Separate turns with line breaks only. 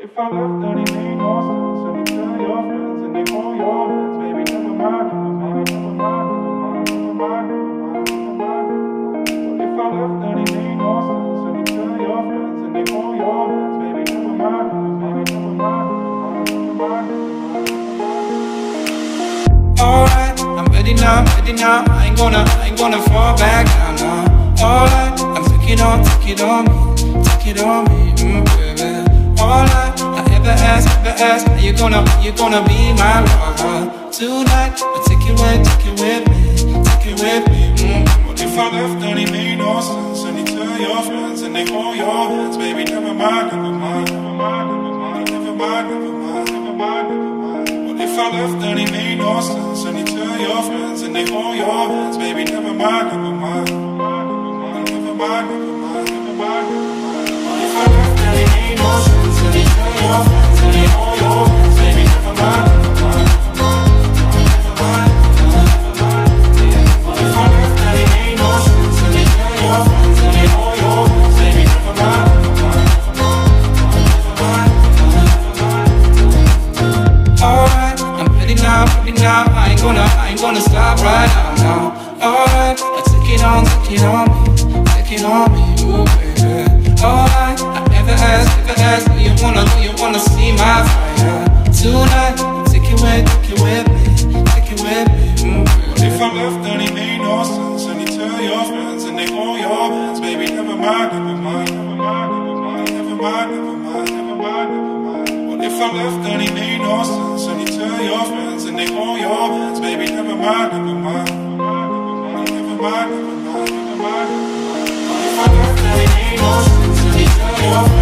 If I left, then it made no sense. And you tell your friends and they hold your hands, baby. Never mind, mind, never mind, never mind, never mind, mind. If I left, then it made no sense. And you tell your friends and they hold your hands, baby. Never mind, mind, never mind, never mind.
Alright, I'm ready now, ready now. I ain't gonna, I ain't gonna fall back now. Alright, I'm taking on, take it on me, take it on me, mm, baby. Alright, ask, ever ask, are you gonna, you gonna be my lover tonight? But take it with, take it with me, take it with me, mm.
But if I left, then it made no sense. And you tell your friends and they hold your hands, baby. Never mind, never mind, never mind, never mind, never mind, never mind, never mind, never mind. But if I left, then it made no sense. And you tell your friends and they hold your hands, baby. Never mind, never mind, never mind, never mind, never mind,
gonna, stop right now, now. Alright, I take it on, take it on me, take it on me, ooh baby. Alright, I ever ask, ever ask, do you wanna, do you wanna see my fire tonight? Take it with, take it with me, take it with me, ooh baby.
if I left, then it made no sense. And you tell your friends and they hold your hands, baby. Never mind, never mind, never mind, never mind, never mind, never mind, never mind, never if I left, then it made no sense. And you tell your friends and they hold your hands, baby. Never mind, never mind, never mind, never mind, never mind, if I left, then it made no